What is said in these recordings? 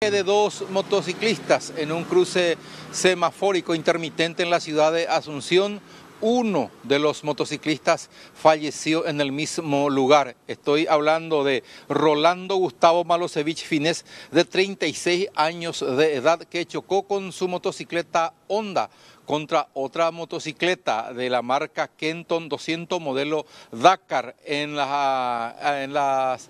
de dos motociclistas en un cruce semafórico intermitente en la ciudad de Asunción. Uno de los motociclistas falleció en el mismo lugar. Estoy hablando de Rolando Gustavo Malosevich Fines, de 36 años de edad, que chocó con su motocicleta Honda contra otra motocicleta de la marca Kenton 200 modelo Dakar en, en las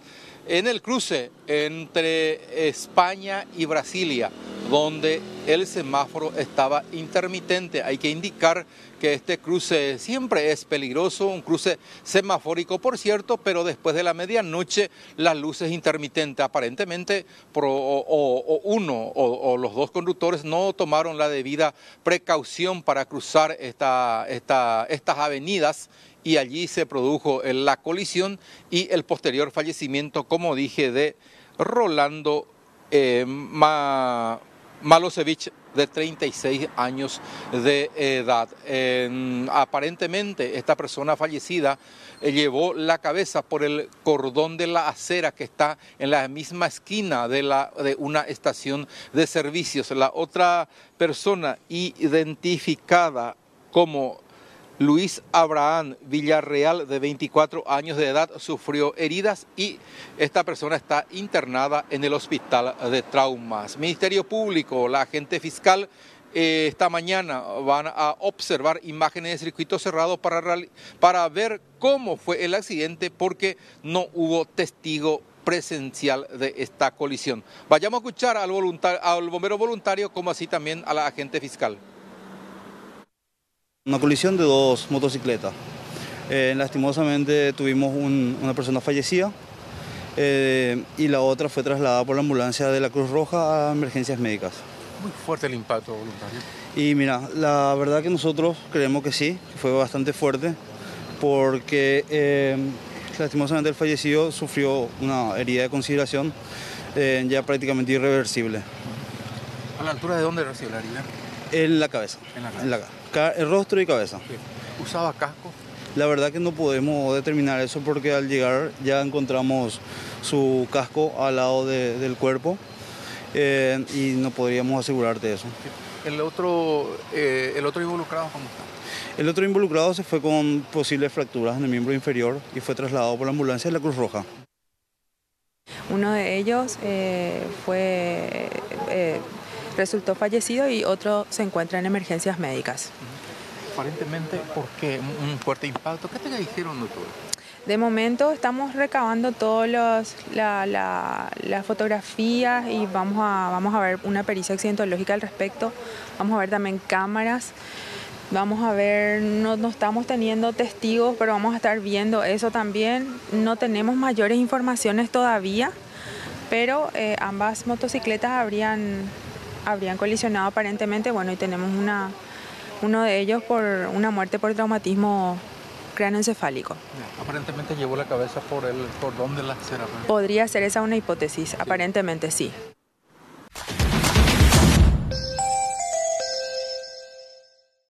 en el cruce entre España y Brasilia, donde el semáforo estaba intermitente. Hay que indicar que este cruce siempre es peligroso, un cruce semafórico, por cierto, pero después de la medianoche las luces intermitentes, aparentemente uno o, los dos conductores no tomaron la debida precaución para cruzar esta, estas avenidas y allí se produjo la colisión y el posterior fallecimiento, como dije, de Rolando eh, Malosevich de 36 años de edad. aparentemente esta persona fallecida eh, llevó la cabeza por el cordón de la acera que está en la misma esquina de, una estación de servicios. La otra persona identificada como Luis Abraham Villarreal, de 24 años de edad, sufrió heridas y esta persona está internada en el hospital de traumas. Ministerio Público, la agente fiscal, eh, esta mañana van a observar imágenes de circuito cerrado para, para ver cómo fue el accidente porque no hubo testigo presencial de esta colisión. Vayamos a escuchar al, al bombero voluntario como así también a la agente fiscal. Una colisión de dos motocicletas. Eh, lastimosamente tuvimos una persona fallecida eh, y la otra fue trasladada por la ambulancia de la Cruz Roja a emergencias médicas. Muy fuerte el impacto voluntario. Y mira, la verdad que nosotros creemos que sí, que fue bastante fuerte, porque eh, lastimosamente el fallecido sufrió una herida de consideración ya prácticamente irreversible. ¿A la altura de dónde recibió la herida? En la cabeza. En la cabeza. El rostro y cabeza. ¿Usaba casco? La verdad que no podemos determinar eso porque al llegar ya encontramos su casco al lado del cuerpo eh, y no podríamos asegurarte eso. ¿El otro, eh, ¿El otro involucrado cómo está? El otro involucrado se fue con posibles fracturas en el miembro inferior y fue trasladado por la ambulancia de la Cruz Roja. Uno de ellos eh, fue resultó fallecido y otro se encuentra en emergencias médicas. Aparentemente, ¿por qué? Un fuerte impacto. ¿Qué te dijeron, doctor? De momento estamos recabando todas las fotografías y vamos a, vamos a ver una pericia accidentológica al respecto. Vamos a ver también cámaras. Vamos a ver, no, no, estamos teniendo testigos, pero vamos a estar viendo eso también. No tenemos mayores informaciones todavía, pero eh, ambas motocicletas habrían habrían colisionado aparentemente, bueno, y tenemos una, uno de ellos por una muerte por traumatismo cráneoencefálico. Aparentemente llevó la cabeza por el cordón de la acera. Podría ser esa una hipótesis, aparentemente sí.